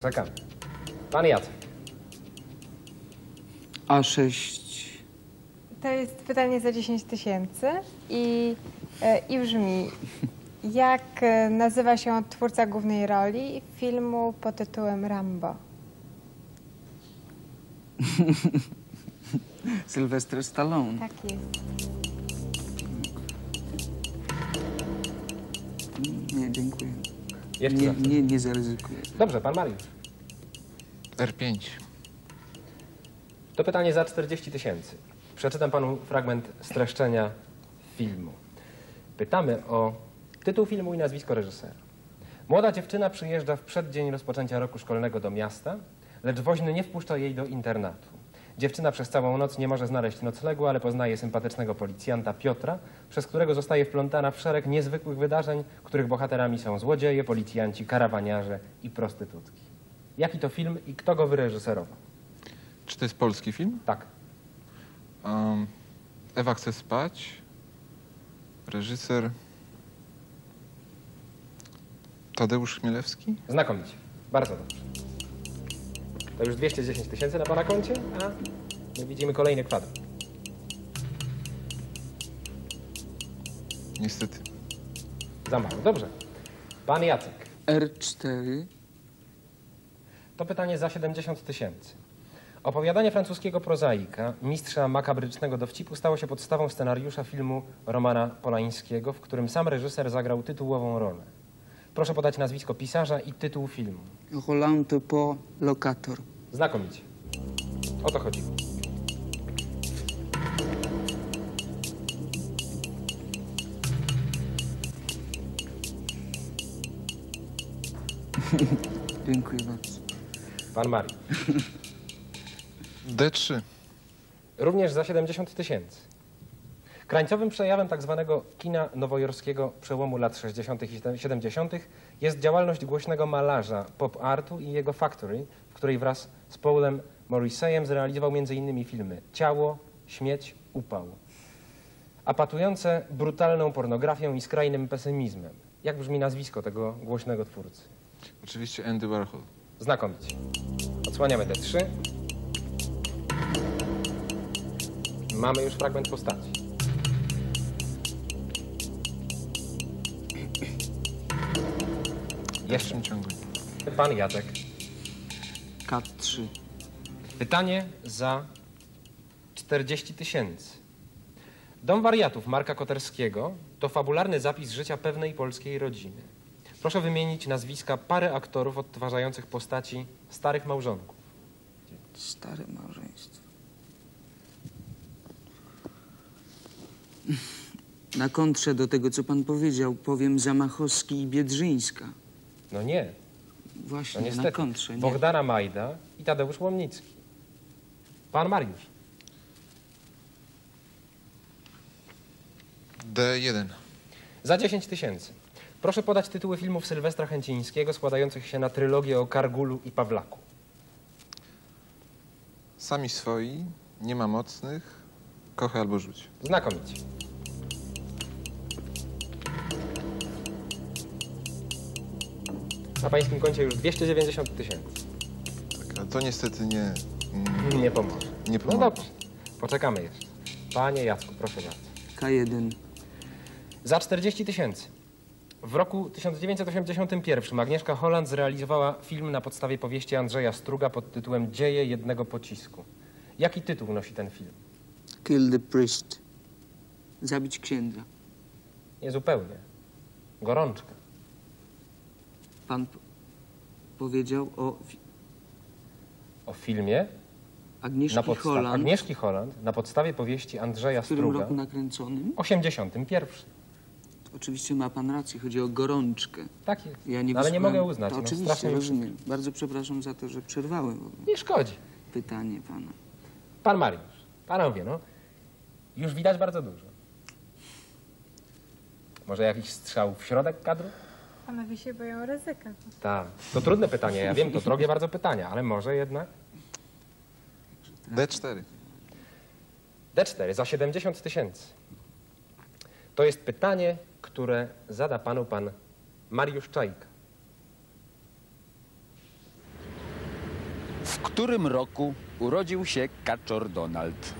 Czekamy. Pan Jacek. A6. To jest pytanie za 10 tysięcy i, e, i brzmi, jak e, nazywa się twórca głównej roli filmu pod tytułem Rambo? Sylwester Stallone. Tak jest. Nie, dziękuję. Jeszcze Nie, nie, nie zaryzykuję. Dobrze, pan Mariusz. R5. To pytanie za 40 tysięcy. Przeczytam panu fragment streszczenia filmu. Pytamy o tytuł filmu i nazwisko reżysera. Młoda dziewczyna przyjeżdża w przeddzień rozpoczęcia roku szkolnego do miasta, lecz woźny nie wpuszcza jej do internatu. Dziewczyna przez całą noc nie może znaleźć noclegu, ale poznaje sympatycznego policjanta Piotra, przez którego zostaje wplątana w szereg niezwykłych wydarzeń, których bohaterami są złodzieje, policjanci, karawaniarze i prostytutki. Jaki to film i kto go wyreżyserował? Czy to jest polski film? Tak. Um, Ewa chce spać. Reżyser. Tadeusz Chmielewski? Znakomicie. Bardzo dobrze. To już 210 tysięcy na pana koncie, a my widzimy kolejny kwadrat. Niestety. Za mało. Dobrze. Pan Jacek. R4. To pytanie za 70 tysięcy. Opowiadanie francuskiego prozaika, mistrza makabrycznego dowcipu, stało się podstawą scenariusza filmu Romana Polańskiego, w którym sam reżyser zagrał tytułową rolę. Proszę podać nazwisko pisarza i tytuł filmu. Roland po lokator. Znakomicie. O to chodziło. Dziękuję bardzo. Pan Mariusz. D3. Również za 70 tysięcy. Krańcowym przejawem tak zwanego kina nowojorskiego przełomu lat 60. i 70. jest działalność głośnego malarza pop artu i jego Factory, w której wraz z Paulem Morrisseyem zrealizował m.in. filmy Ciało, Śmieć, Upał. Apatujące brutalną pornografią i skrajnym pesymizmem. Jak brzmi nazwisko tego głośnego twórcy? Oczywiście Andy Warhol. Znakomicie. Odsłaniamy te trzy. Mamy już fragment postaci. Dalszym ciągu. pan Jacek. K3. Pytanie za 40 tysięcy. Dom wariatów Marka Koterskiego to fabularny zapis życia pewnej polskiej rodziny. Proszę wymienić nazwiska pary aktorów odtwarzających postaci starych małżonków. Stare małżeństwo. Na kontrze do tego, co pan powiedział, powiem Zamachowski i Biedrzyńska. No nie, no Właśnie, na niestety. kontrze. Nie. Bogdana Majda i Tadeusz Łomnicki. Pan Mariusz. D1. Za 10 tysięcy. Proszę podać tytuły filmów Sylwestra Chęcińskiego składających się na trylogię o Kargulu i Pawlaku. Sami swoi. Nie ma mocnych. Kochaj albo rzuć. Znakomicie. Na pańskim koncie już 290 tysięcy. Tak, a to niestety nie... mm, Nie pomoże. Nie No pomoże. dobrze. Poczekamy jeszcze. Panie Jacku, proszę bardzo. K1. Za 40 tysięcy. W roku 1981 Agnieszka Holland zrealizowała film na podstawie powieści Andrzeja Struga pod tytułem Dzieje jednego pocisku. Jaki tytuł nosi ten film? Kill the priest. Zabić księdza. Nie zupełnie. Gorączka. Pan powiedział o O filmie Agnieszki podsta- Holland. Agnieszki Holland na podstawie powieści Andrzeja W którym Struga. roku nakręconym? 81. Oczywiście ma pan rację, chodzi o gorączkę. Tak jest. Ja nie No, ale nie mogę uznać. To no, oczywiście, rozumiem. Bardzo przepraszam za to, że przerwałem. Nie szkodzi. pytanie pana. Pan Mariusz, panowie, no. Już widać bardzo dużo. Może jakiś strzał w środek kadru? Panowie się boją ryzyka. Tak. To trudne pytanie, ja wiem, to drogie bardzo pytanie, ale może jednak. D4. D4 za 70 tysięcy. To jest pytanie, które zada panu pan Mariusz Czajka. W którym roku urodził się Kaczor Donald?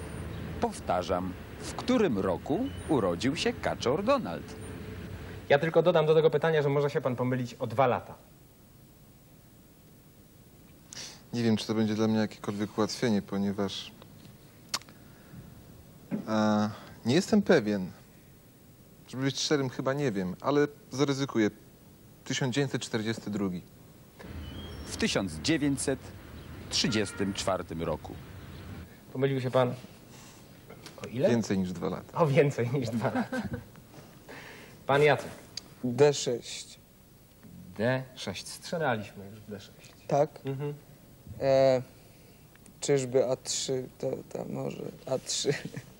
Powtarzam, w którym roku urodził się Kaczor Donald? Ja tylko dodam do tego pytania, że może się pan pomylić o dwa lata. Nie wiem, czy to będzie dla mnie jakiekolwiek ułatwienie, ponieważ e, nie jestem pewien. Żeby być szczerym, chyba nie wiem, ale zaryzykuję. 1942. W 1934 roku. Pomylił się pan o ile? Więcej niż dwa lata. O więcej niż dwa lata. Pan Jacek. D6. D6. Strzelaliśmy już w D6. Tak? Mhm. E, czyżby A3 to, to może A3?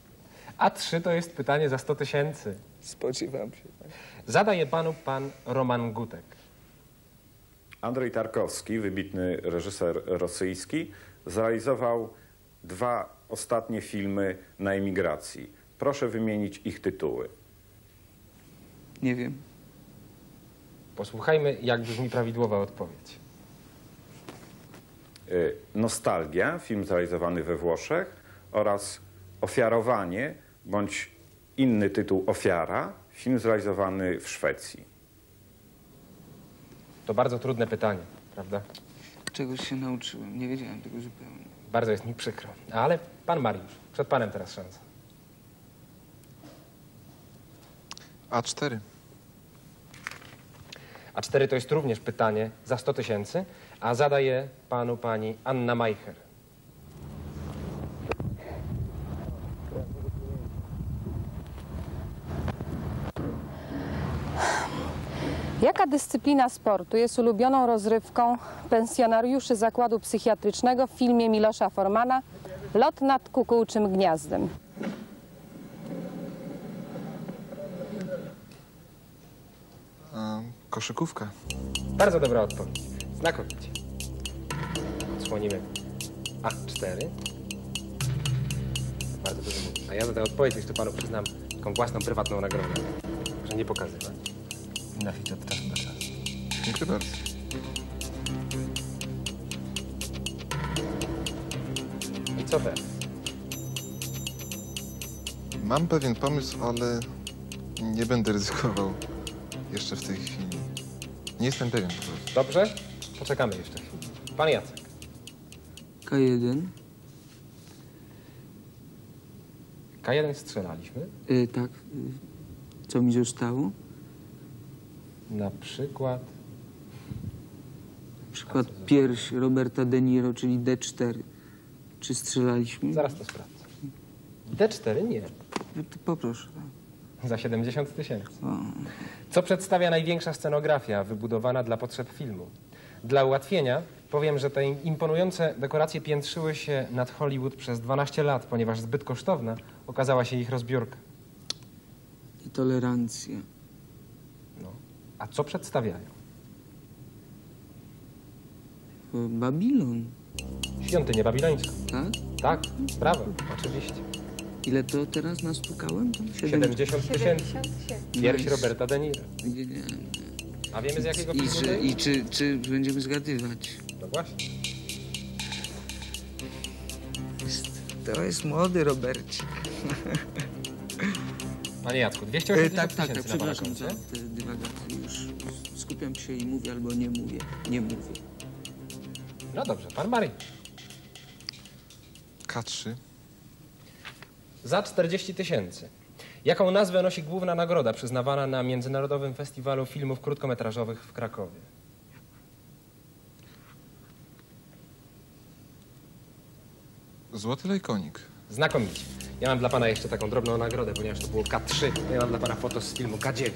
A3 to jest pytanie za 100 tysięcy. Spodziewam się. tak. Zadaje panu pan Roman Gutek. Andrzej Tarkowski, wybitny reżyser rosyjski, zrealizował dwa ostatnie filmy na emigracji. Proszę wymienić ich tytuły. Nie wiem. Posłuchajmy, jak brzmi prawidłowa odpowiedź. Y, Nostalgia, film zrealizowany we Włoszech oraz Ofiarowanie bądź inny tytuł Ofiara, film zrealizowany w Szwecji. To bardzo trudne pytanie, prawda? Czegoś się nauczyłem. Nie wiedziałem tego zupełnie. Bardzo jest mi przykro. Ale pan Mariusz, przed panem teraz szansa. A4. A4 to jest również pytanie za 100 tysięcy, a zadaje panu pani Anna Majcher. Jaka dyscyplina sportu jest ulubioną rozrywką pensjonariuszy zakładu psychiatrycznego w filmie Milosza Formana Lot nad kukułczym gniazdem? A, koszykówka. Bardzo dobra odpowiedź. Znakomicie. Odsłonimy A4. Bardzo dużo mówi. A ja za tę odpowiedź jeszcze panu przyznam taką własną, prywatną nagrodę. Proszę nie pokazywać. Od czasu do czasu. Dziękuję bardzo. I co teraz? Mam pewien pomysł, ale nie będę ryzykował jeszcze w tej chwili. Nie jestem pewien. Dobrze? Poczekamy jeszcze chwilę. Pan Jacek. K1. K1 strzelaliśmy. E, tak. E, co mi zostało? Na przykład... Na przykład pierś Roberta De Niro, czyli D4. Czy strzelaliśmy? Zaraz to sprawdzę. D4 nie. No Poproszę. Za 70 tysięcy. Co przedstawia największa scenografia wybudowana dla potrzeb filmu? Dla ułatwienia powiem, że te imponujące dekoracje piętrzyły się nad Hollywood przez 12 lat, ponieważ zbyt kosztowna okazała się ich rozbiórka. Tolerancja. No. A co przedstawiają? Babilon, Świątynię babilońską. tak? Tak, brawo, oczywiście. Ile to teraz nastukałem? Tam? 70 tysięcy. 70 tysięcy. Pierś Nice. Roberta De Niro. Nie, nie. A wiemy z jakiego I, filmu czy, jest? I czy, czy będziemy zgadywać? No właśnie. To jest młody Robercik. Panie Jacku, E, 280 tak, tak, tak, pana przepraszam za te dywagacje. Już skupiam się i mówię albo nie mówię. Nie mówię. No dobrze, pan Mariusz. K3. Za 40 tysięcy. Jaką nazwę nosi główna nagroda przyznawana na Międzynarodowym Festiwalu Filmów Krótkometrażowych w Krakowie? Złoty lejkonik. Znakomicie. Ja mam dla pana jeszcze taką drobną nagrodę, ponieważ to było K3. Ja mam dla pana foto z filmu K9.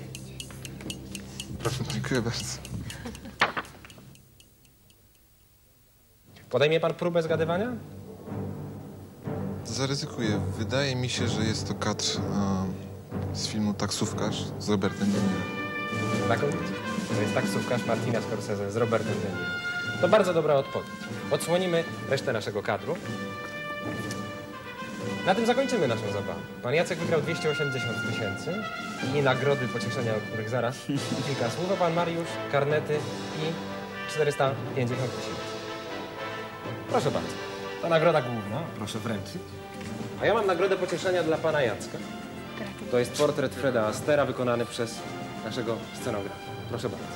Proszę, dziękuję bardzo. Podejmie pan próbę zgadywania? Zaryzykuję. Wydaje mi się, że jest to kadr z filmu Taksówkarz z Robertem De Niro. Znakomicie. To jest taksówkarz Martina Scorsese z Robertem De Niro. To bardzo dobra odpowiedź. Odsłonimy resztę naszego kadru. Na tym zakończymy naszą zabawę. Pan Jacek wygrał 280 tysięcy i nagrody pocieszenia, o których zaraz kilka słów, a pan Mariusz karnety i 450 tysięcy. Proszę bardzo. To nagroda główna, proszę wręczyć. A ja mam nagrodę pocieszenia dla pana Jacka. To jest portret Freda Astera wykonany przez naszego scenografa. Proszę bardzo.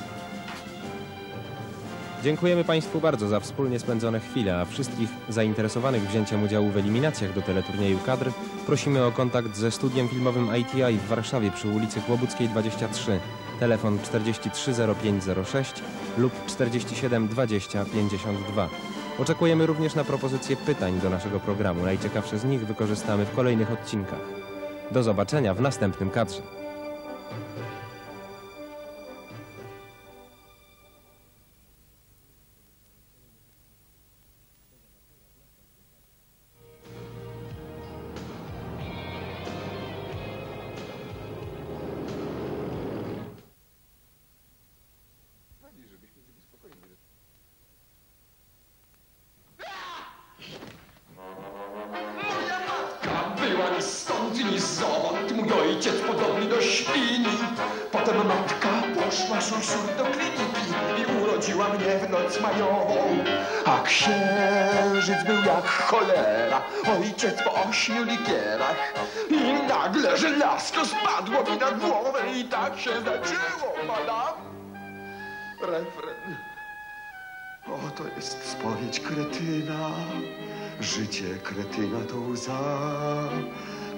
Dziękujemy Państwu bardzo za wspólnie spędzone chwile, a wszystkich zainteresowanych wzięciem udziału w eliminacjach do teleturnieju kadr prosimy o kontakt ze studiem filmowym ITI w Warszawie przy ulicy Chłobuckiej 23, telefon 430506 lub 47 20 52. Oczekujemy również na propozycje pytań do naszego programu. Najciekawsze z nich wykorzystamy w kolejnych odcinkach. Do zobaczenia w następnym kadrze. Ni stąd, ni zowąd, mój ojciec podobny do świni. Potem matka poszła szurszur do kliniki i urodziła mnie w noc majową. A księżyc był jak cholera, ojciec po ośmiu likierach. I nagle żelazko spadło mi na głowę i tak się zaczęło, madam. Refren. O, to jest spowiedź kretyna. Życie kretyna to łza,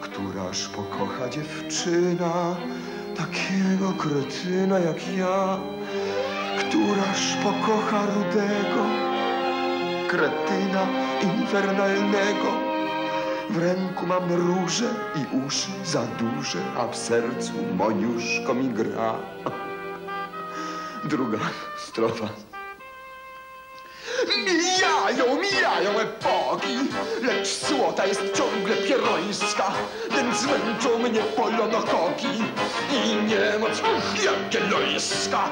któraż pokocha dziewczyna takiego kretyna jak ja, któraż pokocha rudego kretyna infernalnego. W ręku mam róże i uszy za duże, a w sercu moniuszko mi gra. Druga strofa. Mijają, mijają epoki, lecz złota jest ciągle pierońska, więc zmęczą mnie polonokoki i niemoc jak kielońska.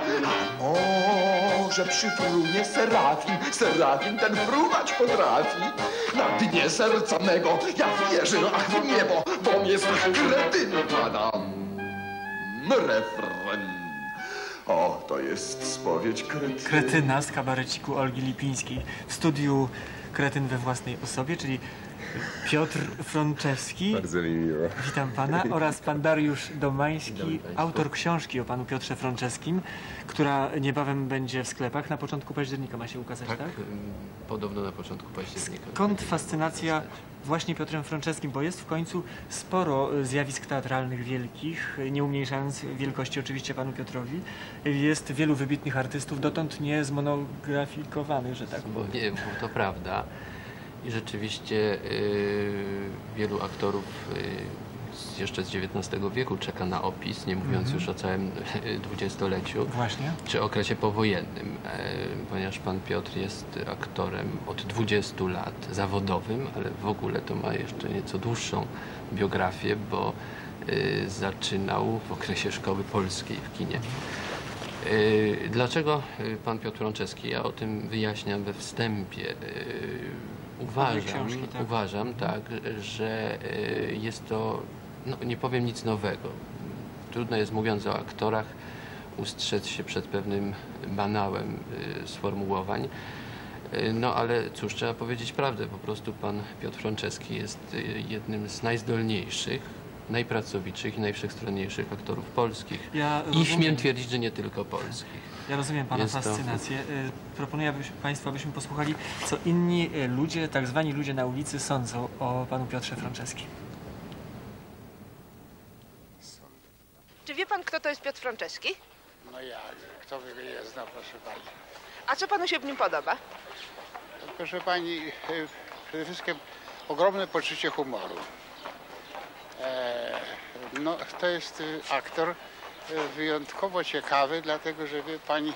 A może przyfrunie serafin, serafin ten fruwać potrafi. Na dnie serca mego ja wierzę, ach w niebo, bom jest kretyn, padam. Refren. O, to jest spowiedź kretyna. Kretyna z kabareciku Olgi Lipińskiej w studiu Kretyn we własnej osobie, czyli Piotr Frączewski. Bardzo mi miło. Witam pana oraz pan Dariusz Domański, autor książki o panu Piotrze Frączewskim, która niebawem będzie w sklepach. Na początku października ma się ukazać, tak? Tak, ym, podobno na początku października. Skąd fascynacja właśnie Piotrem Frączewskim? Bo jest w końcu sporo y, zjawisk teatralnych wielkich, y, nie umniejszając wielkości oczywiście panu Piotrowi. Y, Jest wielu wybitnych artystów, dotąd nie zmonografikowanych, że tak Bo powiem. nie, bo to prawda. I rzeczywiście y, wielu aktorów y, jeszcze z XIX wieku czeka na opis, nie mówiąc już o całym y, dwudziestoleciu. Właśnie. czy okresie powojennym, e, ponieważ pan Piotr jest aktorem od 20 lat, zawodowym, ale w ogóle to ma jeszcze nieco dłuższą biografię, bo e, zaczynał w okresie szkoły polskiej w kinie. E, Dlaczego e, pan Piotr Łączewski? Ja o tym wyjaśniam we wstępie. Uważam, książki, tak. uważam tak, że e, jest to, no, nie powiem nic nowego. Trudno jest mówiąc o aktorach ustrzec się przed pewnym banałem y, sformułowań. Y, No ale cóż, trzeba powiedzieć prawdę. Po prostu pan Piotr Frączewski jest y, jednym z najzdolniejszych, najpracowitszych i najwszechstronniejszych aktorów polskich. Ja I rozumiem. śmiem twierdzić, że nie tylko polskich. Ja rozumiem Pana Jest to- fascynację. Y, Proponuję abyś, Państwu, abyśmy posłuchali, co inni y, ludzie, tak zwani ludzie na ulicy sądzą o Panu Piotrze Frączewskim. Czy wie pan, kto to jest Piotr Frączewski? No jak, kto by go nie znał, proszę pani. A co panu się w nim podoba? Proszę pani, y, przede wszystkim ogromne poczucie humoru. E, no, to jest y, aktor y, wyjątkowo ciekawy, dlatego że wie pani,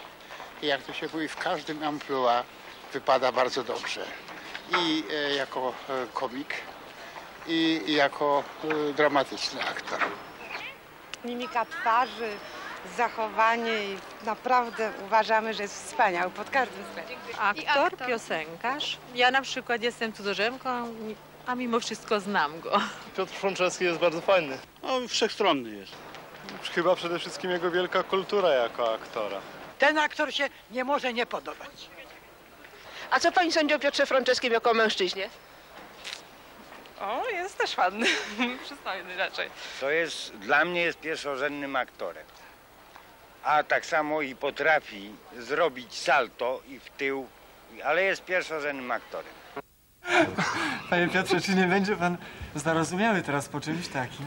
jak to się mówi, w każdym amplua wypada bardzo dobrze. I e, jako e, komik, i jako dramatyczny aktor. Mimika twarzy, zachowanie i naprawdę uważamy, że jest wspaniały pod każdym względem. Aktor, piosenkarz. Ja na przykład jestem cudzoziemką, a mimo wszystko znam go. Piotr Frączewski jest bardzo fajny. No, wszechstronny jest. Chyba przede wszystkim jego wielka kultura jako aktora. Ten aktor się nie może nie podobać. A co pani sądzi o Piotrze Franczewskim jako mężczyźnie? O, jest też ładny, przystojny raczej. To jest, dla mnie jest pierwszorzędnym aktorem. A tak samo i potrafi zrobić salto i w tył, ale jest pierwszorzędnym aktorem. Panie Piotrze, czy nie będzie pan zarozumiały teraz po czymś takim?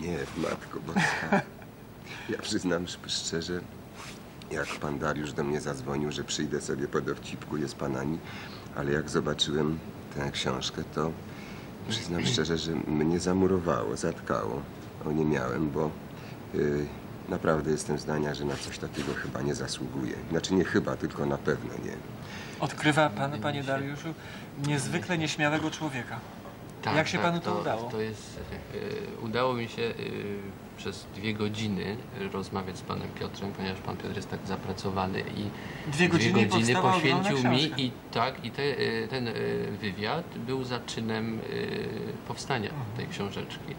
Nie, matko boska. Ja przyznam sz- szczerze, jak pan Dariusz do mnie zadzwonił, że przyjdę sobie po dowcipku, jest panami, ale jak zobaczyłem tę książkę, to przyznam szczerze, że mnie zamurowało, zatkało. O nie miałem, bo y, naprawdę jestem zdania, że na coś takiego chyba nie zasługuję. Znaczy nie chyba, tylko na pewno nie. Odkrywa pan, panie Dariuszu, niezwykle nieśmiałego człowieka. Jak się panu to, udało? Tak, To jest, e, udało mi się e, przez dwie godziny rozmawiać z panem Piotrem, ponieważ pan Piotr jest tak zapracowany i Dwie godziny i powstała poświęcił mi i tak, i te, e, ten wywiad był zaczynem powstania Mhm. tej książeczki.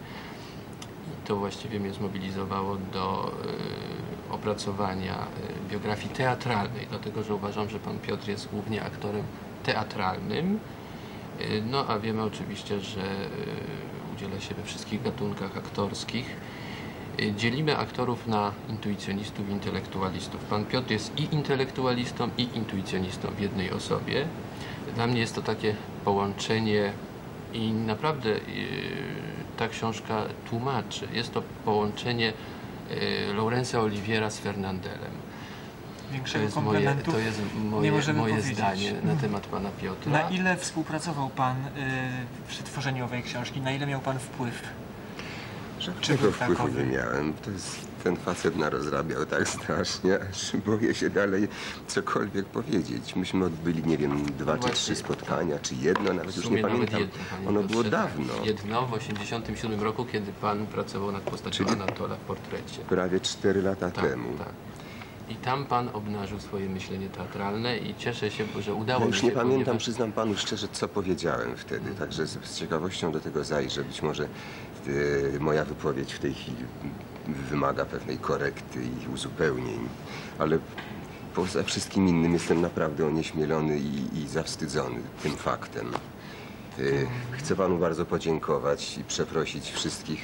To właściwie mnie zmobilizowało do e, opracowania e, biografii teatralnej, dlatego że uważam, że pan Piotr jest głównie aktorem teatralnym. E, No a wiemy oczywiście, że udziela się we wszystkich gatunkach aktorskich. Dzielimy aktorów na intuicjonistów i intelektualistów. Pan Piotr jest i intelektualistą, i intuicjonistą w jednej osobie. Dla mnie jest to takie połączenie i naprawdę ta książka tłumaczy. Jest to połączenie e, Laurensa Oliviera z Fernandelem. To jest moje, to jest moje, moje powiedzieć. zdanie na temat pana Piotra. Na ile współpracował pan y, przy tworzeniu owej książki? Na ile miał pan wpływ? Tego był wpływu takowy? nie miałem. To jest, ten facet narozrabiał tak strasznie, aż boję się dalej cokolwiek powiedzieć. Myśmy odbyli, nie wiem, dwa czy trzy spotkania, czy jedno, nawet już nie pamiętam. jedno, Ono było dawno. Jedno w 87 roku, kiedy pan pracował nad postacią Czyli- Anatola w portrecie. Prawie cztery lata Tak, temu. tak. I tam pan obnażył swoje myślenie teatralne i cieszę się, że udało Ja mi już się. nie pamiętam, ponieważ- przyznam panu szczerze, co powiedziałem wtedy, także z, z ciekawością do tego zajrzę. Być może moja wypowiedź w tej chwili wymaga pewnej korekty i uzupełnień, ale poza wszystkim innym jestem naprawdę onieśmielony i, i zawstydzony tym faktem. E, Chcę panu bardzo podziękować i przeprosić wszystkich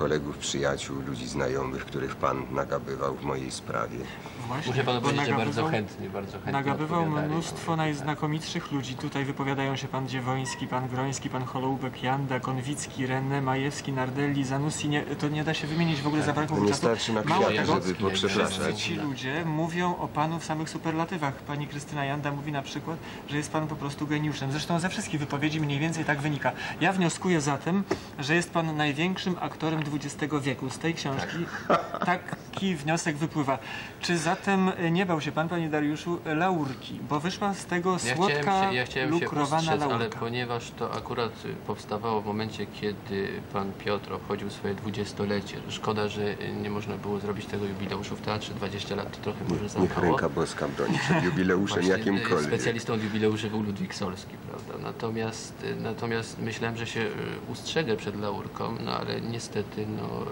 kolegów, przyjaciół, ludzi znajomych, których pan nagabywał w mojej sprawie. Właśnie, Muszę panu powiedzieć, że bardzo chętnie, bardzo chętnie Nagabywał mnóstwo najznakomitszych ludzi. Tutaj wypowiadają się pan Dziewoński, pan Groński, pan Holoubek, Janda, Konwicki, René, Majewski, Nardelli, Zanussi. Nie, to nie da się wymienić w ogóle Tak, zabrakło nie czasu. starczy na Mało tego, żeby poprzepraszać. wszyscy ci ludzie mówią o panu w samych superlatywach. Pani Krystyna Janda mówi na przykład, że jest pan po prostu geniuszem. Zresztą ze wszystkich wypowiedzi mniej więcej tak wynika. Ja wnioskuję zatem, że jest pan największym aktorem XX wieku. Z tej książki taki wniosek wypływa. Czy zatem nie bał się pan, panie Dariuszu, laurki? Bo wyszła z tego Ja chciałem słodka, się, ja chciałem się lukrowana ustrzec, laurka. ale ponieważ to akurat powstawało w momencie, kiedy pan Piotr obchodził swoje dwudziestolecie. Szkoda, że nie można było zrobić tego jubileuszu w teatrze. 20 lat to trochę może za Niech ręka boska broni przed jubileuszem y, jakimkolwiek. Specjalistą od jubileuszy był Ludwik Solski, prawda? Natomiast, y, natomiast myślałem, że się y, ustrzegę przed laurką, no ale niestety no,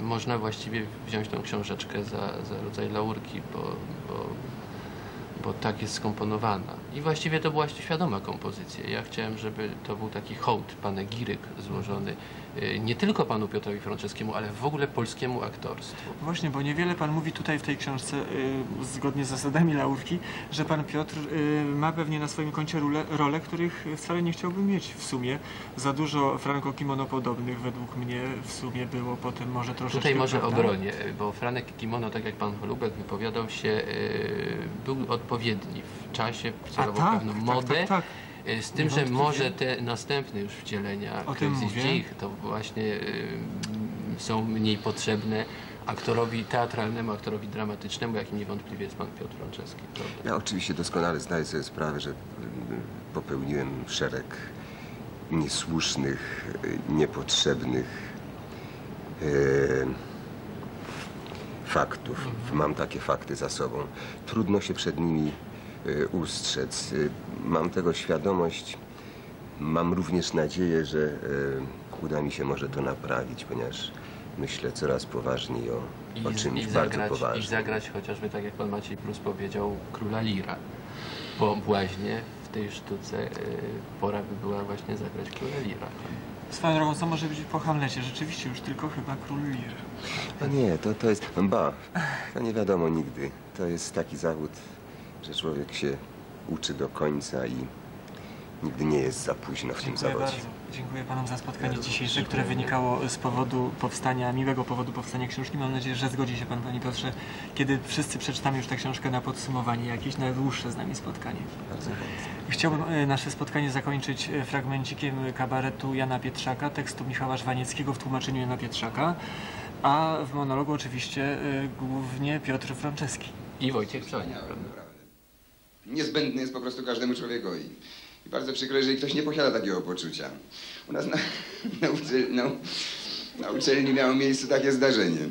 y, można właściwie wziąć tą książeczkę za, za rodzaj laurki, bo, bo, bo tak jest skomponowana. I właściwie to była świadoma kompozycja. Ja chciałem, żeby to był taki hołd, panegiryk złożony y, nie tylko panu Piotrowi Franceskiemu, ale w ogóle polskiemu aktorstwu. Właśnie, bo niewiele pan mówi tutaj w tej książce, y, zgodnie z zasadami laurki, że pan Piotr y, ma pewnie na swoim koncie role, role, których wcale nie chciałbym mieć w sumie. Za dużo franco-kimono podobnych według mnie w sumie było potem może troszeczkę. Tutaj może prawda? obronię, bo Franek Kimono, tak jak pan Holubek wypowiadał się, był odpowiedni w czasie, tak, pewną tak, modę. tak, tak. e, Z tym, że może te następne już wcielenia O tym. Dzich to właśnie e, są mniej potrzebne aktorowi teatralnemu, aktorowi dramatycznemu, jakim niewątpliwie jest pan Piotr Franceski. Prawda? Ja oczywiście doskonale zdaję sobie sprawę, że y, popełniłem szereg niesłusznych, y, niepotrzebnych y, faktów. Mam takie fakty za sobą. Trudno się przed nimi y, ustrzec. Y, Mam tego świadomość. Mam również nadzieję, że y, uda mi się może to naprawić, ponieważ myślę coraz poważniej o, o czymś i, bardzo zagrać, poważnym. I zagrać chociażby, tak jak pan Maciej Prus powiedział, Króla Lira. bo błaźnie w tej sztuce y, pora by była właśnie zagrać króla Lira. Swoją drogą, co może być po Hamlecie? Rzeczywiście już tylko chyba król Lir. No nie, to, to jest... Ba, to nie wiadomo nigdy. To jest taki zawód, że człowiek się uczy do końca i nigdy nie jest za późno w tym Dziękuję zawodzie. bardzo. Dziękuję panom za spotkanie dzisiejsze, które wynikało z powodu powstania, miłego powodu powstania książki. Mam nadzieję, że zgodzi się pan, panie Piotrze, kiedy wszyscy przeczytamy już tę książkę na podsumowanie, jakieś na dłuższe z nami spotkanie. Bardzo. Chciałbym e, nasze spotkanie zakończyć e, fragmencikiem kabaretu Jana Pietrzaka, tekstu Michała Żwanieckiego w tłumaczeniu Jana Pietrzaka, a w monologu oczywiście e, głównie Piotr Franceski. I Wojciech prawda? Niezbędny jest po prostu każdemu człowiekowi. I bardzo przykro, jeżeli ktoś nie posiada takiego poczucia. U nas na, na, uczel, na, na uczelni miało miejsce takie zdarzenie.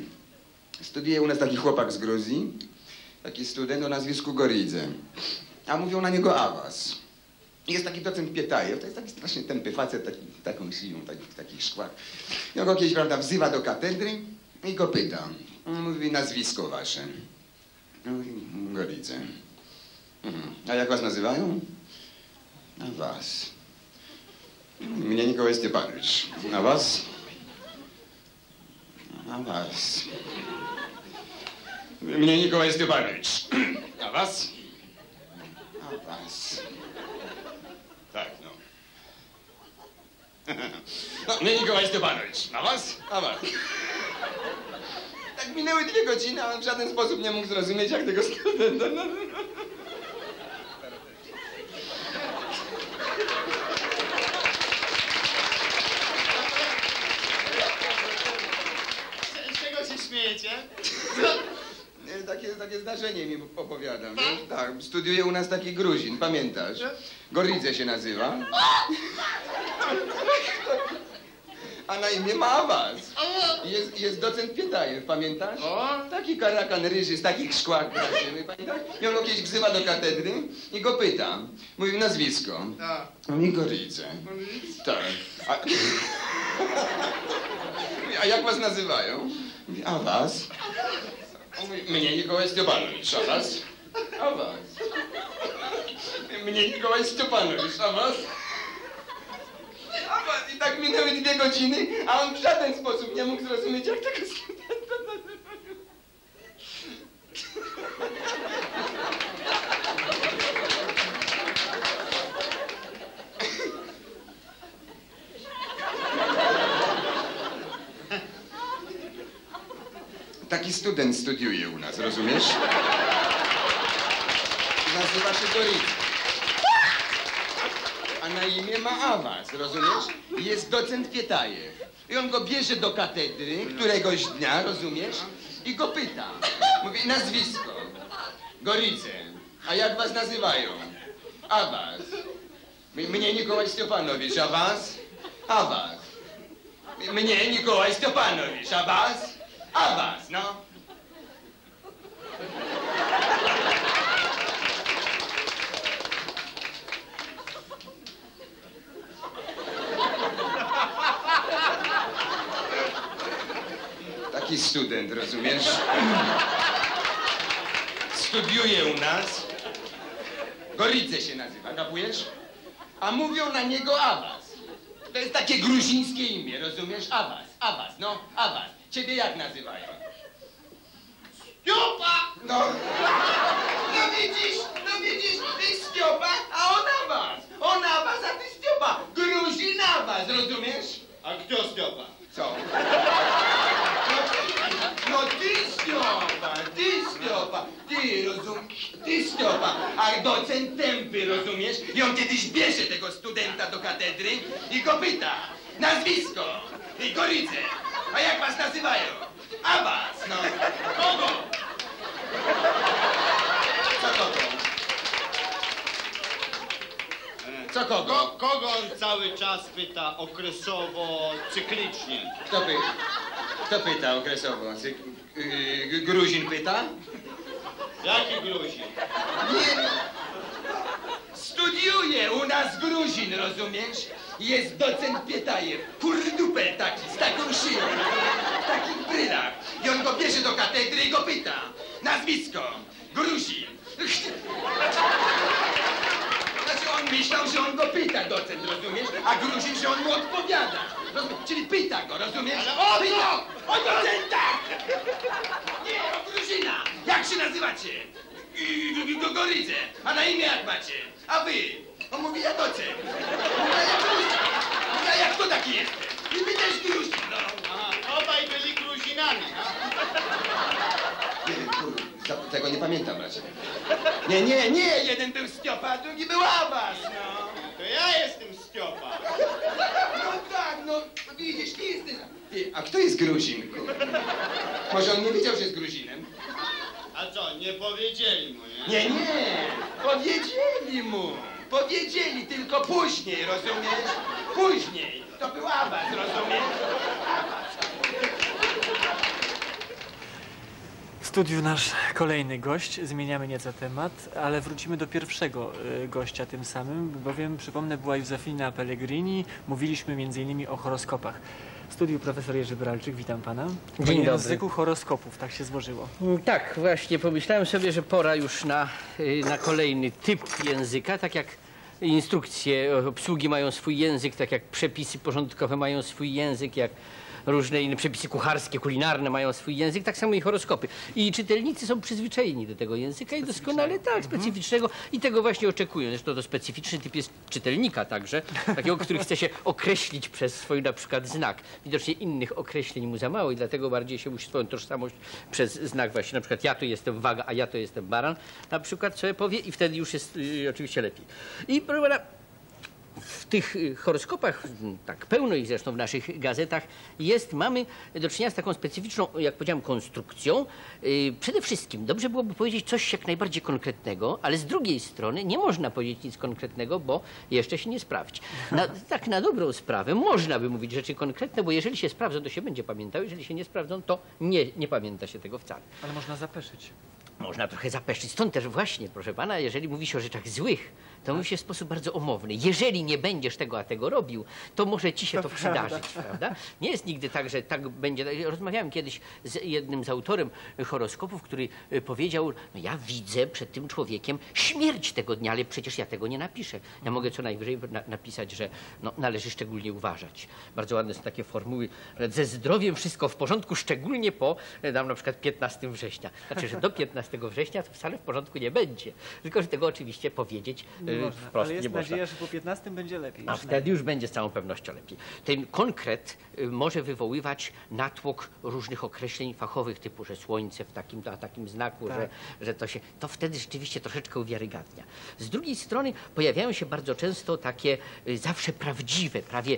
Studiuje u nas taki chłopak z Gruzji, taki student o nazwisku Goridze. A mówią na niego Awas. Jest taki docent Pietajew, to jest taki strasznie tępy facet, taki, taką siłą, taki, takich szkłach. I on go kiedyś, prawda, wzywa do katedry i go pyta. On mówi nazwisko wasze. Mówi, Goridze. Mhm. A jak was nazywają? A was. Mnie Nikołaj Stepanowicz. A was? A was. Mnie Nikołaj Stepanowicz. A was? A was. Tak, no. No, mnie Nikołaj Stepanowicz. A was? A was. Tak minęły dwie godziny, a on w żaden sposób nie mógł zrozumieć, jak tego studenta... No, no, no. Z czego się śmiejecie? Nie, Takie, takie zdarzenie mi opowiadam. Tak, studiuje u nas taki Gruzin, pamiętasz? Goridze się nazywa. A na imię ma awans. Jest, jest docent Pietajew, pamiętasz? Taki karakan ryży z takich szkłach wrażliwy, pamiętasz? Go kiedyś wzywa do katedry i go pyta. Mówi nazwisko. Tak. Mówi Goridze. Tak. A, a jak was nazywają? Mówi, a was? Mówi, Mnie Nikołaj Stepanowicz, a was? A was? Mnie Nikołaj Stepanowicz, a was? A was? I tak minęły dwie godziny, a on w żaden sposób nie mógł zrozumieć, jak tego studenta nazywają. Taki student studiuje u nas, rozumiesz? Nazywa się Goryk. A na imię ma awans, rozumiesz? I Jest docent Pietajew. I on go bierze do katedry któregoś dnia, rozumiesz? I go pyta. Mówi, nazwisko. Gorice. A jak was nazywają? Awans. Mnie Nikołaj Stepanowicz, a was? Awans. M- Mnie Nikołaj Stepanowicz, a was? Awans, no. Taki student, rozumiesz? Studiuje u nas. Goridze się nazywa, kapujesz? A mówią na niego Awas. To jest takie gruzińskie imię, rozumiesz? Awas, Awas, no, Awas. Ciebie jak nazywają? Stiopa! No, no widzisz, no widzisz, ty Stiopa, a on Awas. On Awas, a ty Stiopa. Gruzin Awas, rozumiesz? A kto Stiopa? Co? No ty Stiopa, ty Stiopa, ty rozum, ty Stiopa, a docent tępy, rozumiesz? I on kiedyś bierze tego studenta do katedry i go pyta, nazwisko i Goryce, a jak was nazywają? A was, no. Kogo? Co kogo? Co kogo? Ko, kogo on cały czas pyta okresowo, cyklicznie? Kto pyta? Kto pyta okresowo? Yy, Gruzin pyta? Jaki Gruzin? Nie. Studiuje u nas Gruzin, rozumiesz? Jest docent Pietajew, kurdupel taki, z taką szyją, w takich brylach. I on go bierze do katedry i go pyta. Nazwisko, Gruzin. myślał, że on go pyta, docent, rozumiesz? A Gruzin, że on mu odpowiada. Rozumiesz? Czyli pyta go, rozumiesz? Ale o co? O docenta! Nie, o Gruzina! Jak się nazywacie? Gogorydzę. A na imię jak macie? A wy? On mówi, ja docent. Mówi, a jak Gruzin. Mówi, a jak to taki jestem? I wy też Gruzin, no. Obaj byli Gruzinami. Za- tego nie pamiętam raczej. Nie, nie, nie! Jeden był Stiopa, a drugi był Abbas, no. To ja jestem Stiopa. No tak, no widzisz, ty jesteś... Ty, a kto jest Gruzin. Może on nie wiedział, że jest Gruzinem? A co, nie powiedzieli mu, nie? Nie, nie! Powiedzieli mu! Powiedzieli, tylko później, rozumiesz? Później! To był Abbas, rozumiesz? W studiu nasz kolejny gość. Zmieniamy nieco temat, ale wrócimy do pierwszego y, gościa tym samym, bowiem, przypomnę, była Józefina Pellegrini. Mówiliśmy m.in. o horoskopach. W studiu profesor Jerzy Bralczyk, witam pana. Dzień dobry. języku horoskopów, tak się złożyło. Mm, Tak, właśnie pomyślałem sobie, że pora już na, y, na kolejny typ języka, tak jak instrukcje obsługi mają swój język, tak jak przepisy porządkowe mają swój język, jak różne inne przepisy kucharskie, kulinarne mają swój język, tak samo i horoskopy. I czytelnicy są przyzwyczajeni do tego języka i doskonale tak, specyficznego i tego właśnie oczekują. Zresztą to specyficzny typ jest czytelnika także, takiego, który chce się określić przez swój na przykład znak. Widocznie innych określeń mu za mało i dlatego bardziej się musi swoją tożsamość przez znak właśnie, na przykład ja to jestem waga, a ja to jestem baran, na przykład sobie powie i wtedy już jest y, oczywiście lepiej. I proszę w tych y, horoskopach, m, tak pełno ich zresztą w naszych gazetach, jest, mamy do czynienia z taką specyficzną, jak powiedziałem, konstrukcją. Y, Przede wszystkim dobrze byłoby powiedzieć coś jak najbardziej konkretnego, ale z drugiej strony nie można powiedzieć nic konkretnego, bo jeszcze się nie sprawdzi. Na, tak na dobrą sprawę można by mówić rzeczy konkretne, bo jeżeli się sprawdzą, to się będzie pamiętał, jeżeli się nie sprawdzą, to nie, nie pamięta się tego wcale. Ale można zapeszyć. Można trochę zapeszczyć. Stąd też właśnie, proszę pana, jeżeli mówi się o rzeczach złych, to mówi się w sposób bardzo omowny. Jeżeli nie będziesz tego, a tego robił, to może ci się to, To przydarzyć, prawda? Nie jest nigdy tak, że tak będzie. Rozmawiałem kiedyś z jednym z autorem horoskopów, który y, powiedział, no ja widzę przed tym człowiekiem śmierć tego dnia, ale przecież ja tego nie napiszę. Ja mogę co najwyżej na, napisać, że no, należy szczególnie uważać. Bardzo ładne są takie formuły, że ze zdrowiem wszystko w porządku, szczególnie po, e, tam na przykład 15 września. Znaczy, że do 15 września to wcale w porządku nie będzie. Tylko, że tego oczywiście powiedzieć Nie y, można. wprost Ale jest nie można. nadzieja, że po 15 będzie lepiej. A wtedy już będzie z całą pewnością lepiej. Ten konkret y, może wywoływać natłok różnych określeń fachowych, typu, że słońce w takim, a takim znaku, Tak. że, że to się. To wtedy rzeczywiście troszeczkę uwiarygadnia. Z drugiej strony pojawiają się bardzo często takie y, zawsze prawdziwe, prawie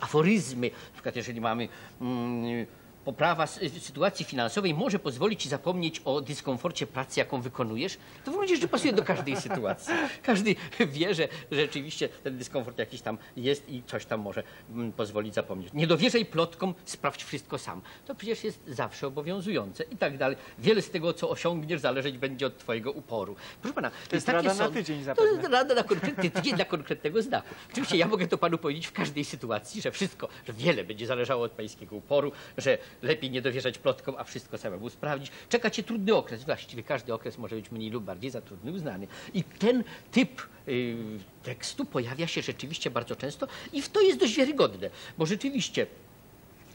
aforyzmy. Na przykład, jeżeli mamy. Mm, Poprawa sytuacji finansowej może pozwolić ci zapomnieć o dyskomforcie pracy, jaką wykonujesz. To w gruncie rzeczy pasuje do każdej sytuacji. Każdy wie, że rzeczywiście ten dyskomfort jakiś tam jest i coś tam może mm, pozwolić zapomnieć. Nie dowierzaj plotkom, sprawdź wszystko sam. To przecież jest zawsze obowiązujące i tak dalej. Wiele z tego, co osiągniesz, zależeć będzie od twojego uporu. Proszę pana, To jest rada na są- tydzień To zapewne. jest rada na konkretny tydzień dla konkretnego znaku. Oczywiście ja mogę to panu powiedzieć w każdej sytuacji, że wszystko, że wiele będzie zależało od pańskiego uporu, że lepiej nie dowierzać plotkom, a wszystko samemu sprawdzić. Czeka cię trudny okres. Właściwie każdy okres może być mniej lub bardziej za trudny uznany. I ten typ y, tekstu pojawia się rzeczywiście bardzo często i w to jest dość wiarygodne, bo rzeczywiście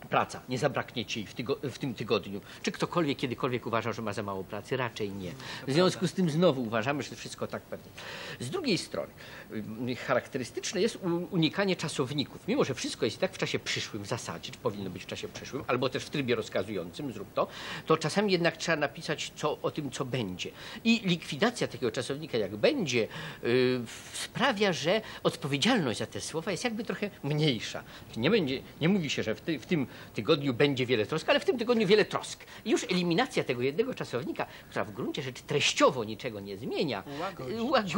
praca, nie zabraknie ci w, w tym tygodniu. Czy ktokolwiek kiedykolwiek uważał, że ma za mało pracy? Raczej nie. W związku z tym znowu uważamy, że wszystko tak pewnie. Z drugiej strony y, charakterystyczne jest unikanie czasowników. Mimo, że wszystko jest i tak w czasie przyszłym w zasadzie, czy powinno być w czasie przyszłym, albo też w trybie rozkazującym, zrób to, to czasami jednak trzeba napisać co, o tym, co będzie. I likwidacja takiego czasownika, jak będzie, y, sprawia, że odpowiedzialność za te słowa jest jakby trochę mniejsza. Nie, będzie, nie mówi się, że w, ty, w tym tygodniu będzie wiele trosk, ale w tym tygodniu wiele trosk. I już eliminacja tego jednego czasownika, która w gruncie rzeczy treściowo niczego nie zmienia, Łagodzi. łagodzi